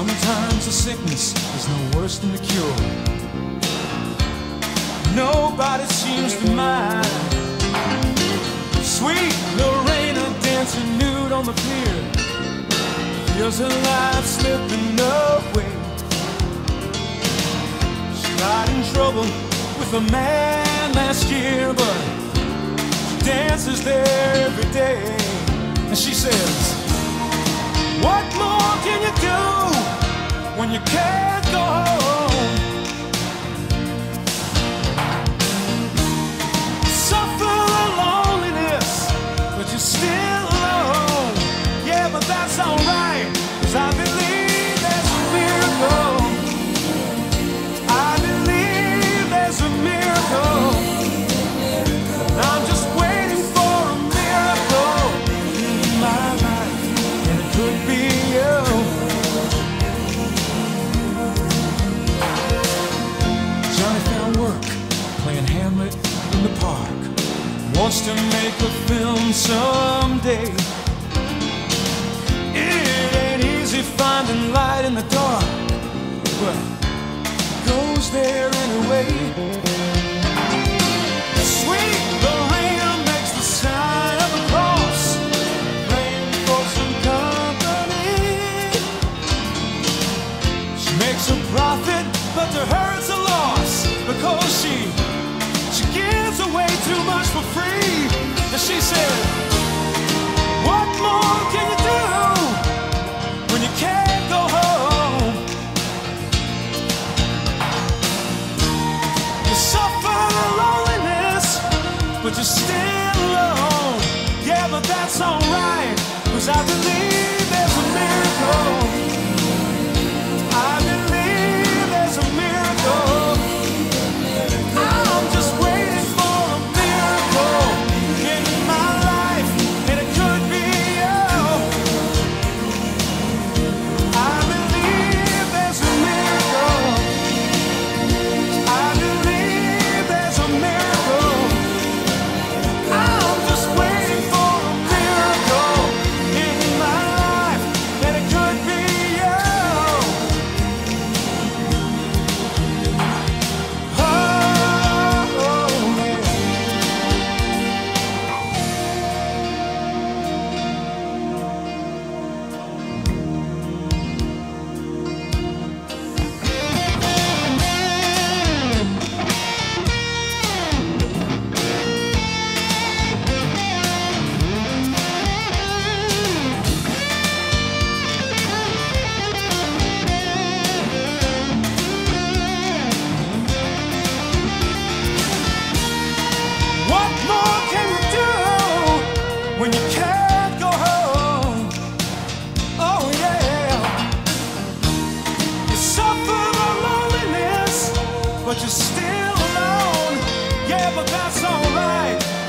Sometimes the sickness is no worse than the cure. Nobody seems to mind. Sweet Lorena dancing nude on the pier feels her life slipping away. She got in trouble with a man last year, but she dances there every day. And she says, What more can you do you can't Hamlet in the park. Wants to make a film someday. It ain't easy finding light in the dark, but goes there anyway. Sweet Lorena makes the sign of the cross, praying for some company. She makes a profit, but to her it's a loss because she she gives away too much for free. And she said, What more can you do when you can't go home? You suffer the loneliness, but you're still alone. Yeah, but that's alright, cause I believe alright.